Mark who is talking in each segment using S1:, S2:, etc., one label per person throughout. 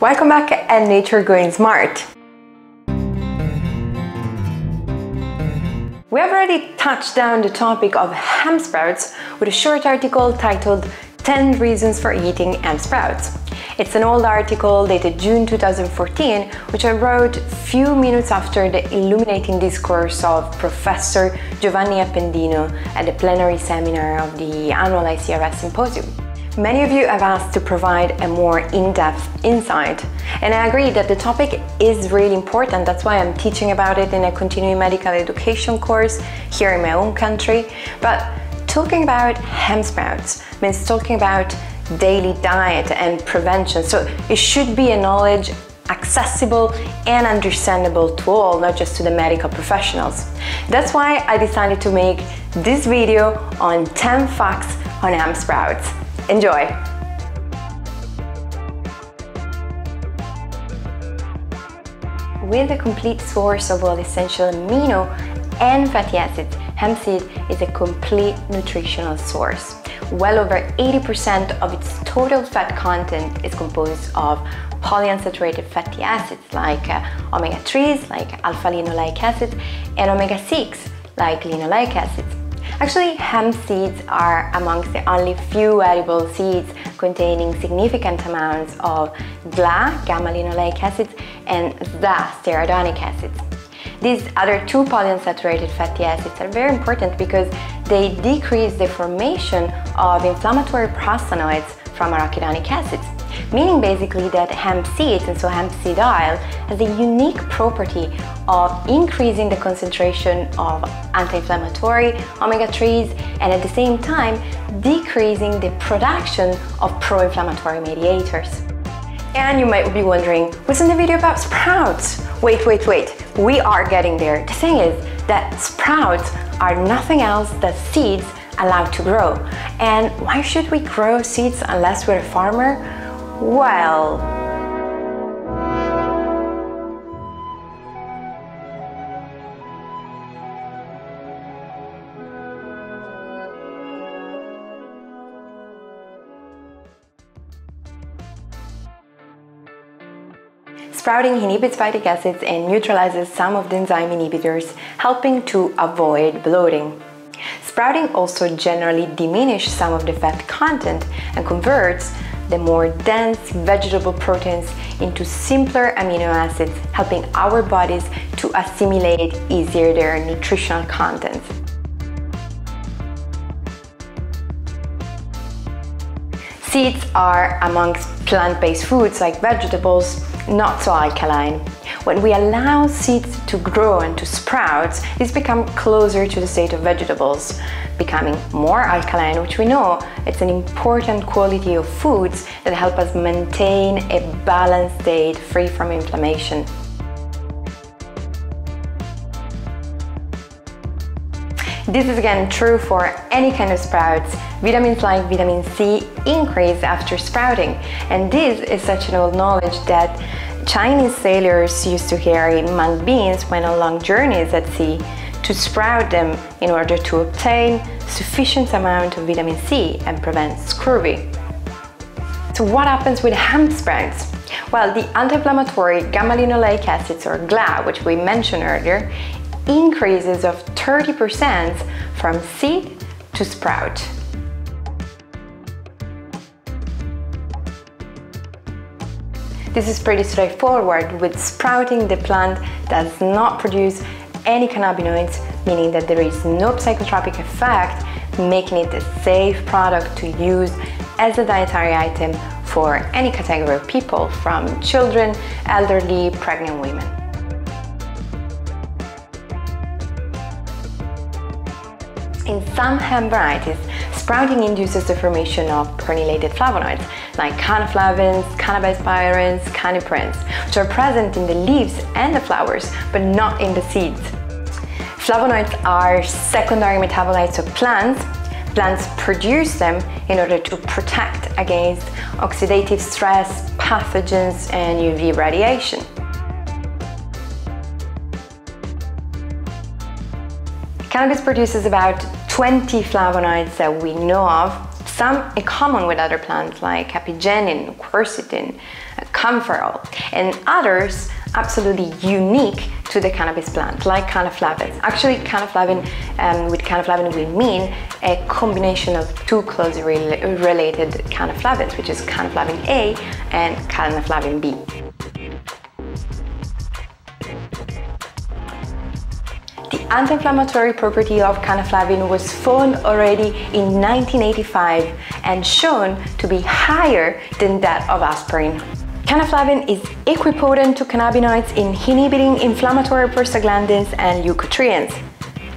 S1: Welcome back at Nature Going Smart. We have already touched down the topic of hemp sprouts with a short article titled 10 Reasons for Eating Hemp Sprouts. It's an old article dated June 2014, which I wrote few minutes after the illuminating discourse of Professor Giovanni Appendino at the plenary seminar of the annual ICRS Symposium. Many of you have asked to provide a more in-depth insight, and I agree that the topic is really important. That's why I'm teaching about it in a continuing medical education course here in my own country. But talking about hemp sprouts means talking about daily diet and prevention. So it should be a knowledge accessible and understandable to all, not just to the medical professionals. That's why I decided to make this video on 10 facts on hemp sprouts. Enjoy! With a complete source of all essential amino and fatty acids, hemp seed is a complete nutritional source well over 80% of its total fat content is composed of polyunsaturated fatty acids like uh, omega-3s like alpha-linoleic acid and omega-6 like linoleic acid. Actually, hemp seeds are amongst the only few edible seeds containing significant amounts of GLA, gamma-linoleic acids, and ZA, stearidonic acids. These other two polyunsaturated fatty acids are very important because they decrease the formation of inflammatory prostanoids from arachidonic acids, meaning basically that hemp seeds, and so hemp seed oil, has a unique property of increasing the concentration of anti-inflammatory omega-3s and at the same time decreasing the production of pro-inflammatory mediators. And you might be wondering, wasn't the video about sprouts? Wait, wait, wait, we are getting there. The thing is that sprouts are nothing else than seeds allowed to grow. And why should we grow seeds unless we're a farmer? Well, Sprouting inhibits phytic acids and neutralizes some of the enzyme inhibitors, helping to avoid bloating. Sprouting also generally diminishes some of the fat content and converts the more dense vegetable proteins into simpler amino acids, helping our bodies to assimilate easier their nutritional contents. Seeds are amongst plant-based foods like vegetables not so alkaline. When we allow seeds to grow and to sprout, these become closer to the state of vegetables, becoming more alkaline, which we know it's an important quality of foods that help us maintain a balanced state free from inflammation. This is again true for any kind of sprouts. Vitamins like vitamin C increase after sprouting. And this is such an old knowledge that Chinese sailors used to carry mung beans when on long journeys at sea to sprout them in order to obtain sufficient amount of vitamin C and prevent scurvy. So what happens with hemp sprouts? Well, the anti-inflammatory gamma-linoleic acids or GLA, which we mentioned earlier, increases of 30% from seed to sprout. This is pretty straightforward with sprouting the plant does not produce any cannabinoids, meaning that there is no psychotropic effect, making it a safe product to use as a dietary item for any category of people, from children, elderly, pregnant women. In some hemp varieties, sprouting induces the formation of prenylated flavonoids like cannflavins, cannabispirins, caniprins, which are present in the leaves and the flowers, but not in the seeds. Flavonoids are secondary metabolites of plants. Plants produce them in order to protect against oxidative stress, pathogens, and UV radiation. Cannabis produces about 20 flavonoids that we know of, some in common with other plants like apigenin, quercetin, kaempferol, and others absolutely unique to the cannabis plant, like cannflavins. Actually, cannflavin, um, with cannflavin we mean a combination of two closely re related cannflavins, which is cannflavin A and cannflavin B. The anti-inflammatory property of cannflavin was found already in 1985 and shown to be higher than that of aspirin. Cannflavin is equipotent to cannabinoids in inhibiting inflammatory prostaglandins and leukotrienes.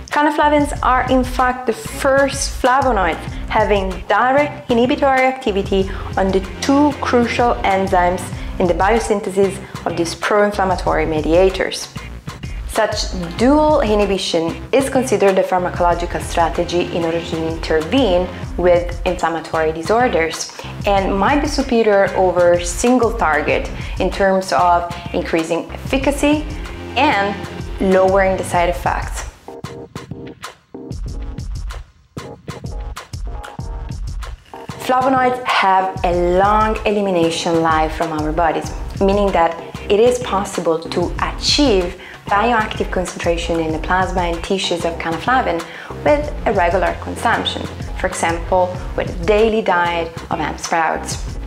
S1: Cannflavins are in fact the first flavonoids having direct inhibitory activity on the two crucial enzymes in the biosynthesis of these pro-inflammatory mediators. Such dual inhibition is considered a pharmacological strategy in order to intervene with inflammatory disorders and might be superior over single target in terms of increasing efficacy and lowering the side effects. Flavonoids have a long elimination life from our bodies, meaning that it is possible to achieve bioactive concentration in the plasma and tissues of cannflavin with a regular consumption, for example, with a daily diet of hemp sprouts.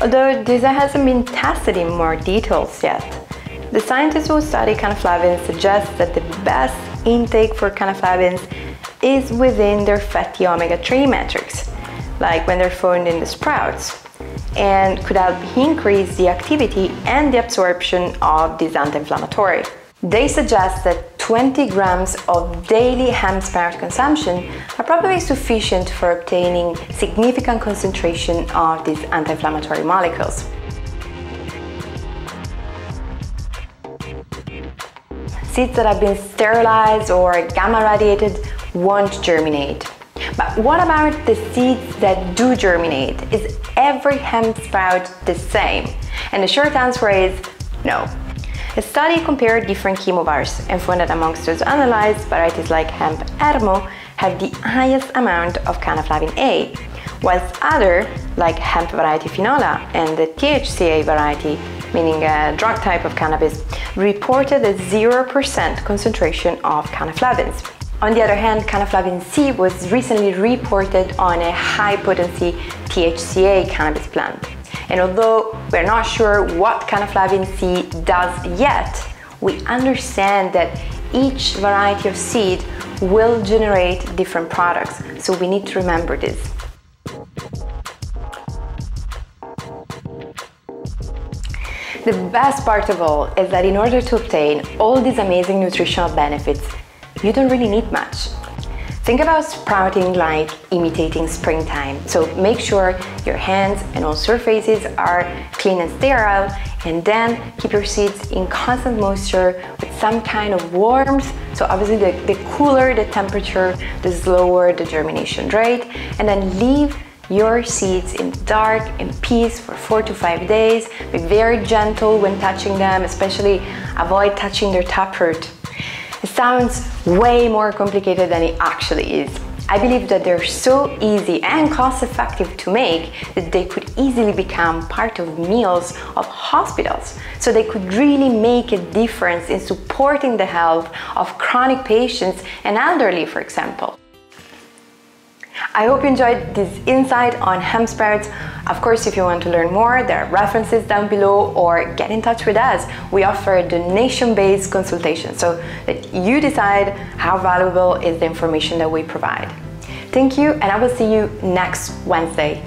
S1: Although this hasn't been tested in more details yet, the scientists who study cannflavins suggest that the best intake for cannflavins is within their fatty omega-3 matrix, like when they're found in the sprouts, and could help increase the activity and the absorption of this anti-inflammatory. They suggest that 20 grams of daily hemp sprout consumption are probably sufficient for obtaining significant concentration of these anti-inflammatory molecules. Seeds that have been sterilized or gamma radiated won't germinate. But what about the seeds that do germinate? Is every hemp sprout the same? And the short answer is no. A study compared different chemovars and found that amongst those analyzed, varieties like hemp Ermo have the highest amount of cannflavin A, whilst other, like hemp variety Finola and the THCA variety, meaning a drug type of cannabis, reported a 0% concentration of cannflavins. On the other hand, cannflavin C was recently reported on a high potency THCA cannabis plant. And although we're not sure what cannflavin C does yet, we understand that each variety of seed will generate different products. So we need to remember this. The best part of all is that in order to obtain all these amazing nutritional benefits, you don't really need much. Think about sprouting like imitating springtime. So make sure your hands and all surfaces are clean and sterile and then keep your seeds in constant moisture with some kind of warmth. So obviously the, the cooler the temperature, the slower the germination rate and then leave your seeds in dark and peace for four to five days. Be very gentle when touching them, especially avoid touching their taproot. It sounds way more complicated than it actually is. I believe that they're so easy and cost effective to make that they could easily become part of meals of hospitals. So they could really make a difference in supporting the health of chronic patients and elderly, for example. I hope you enjoyed this insight on hemp sprouts. Of course, if you want to learn more, there are references down below or get in touch with us. We offer a donation-based consultation so that you decide how valuable is the information that we provide. Thank you and I will see you next Wednesday.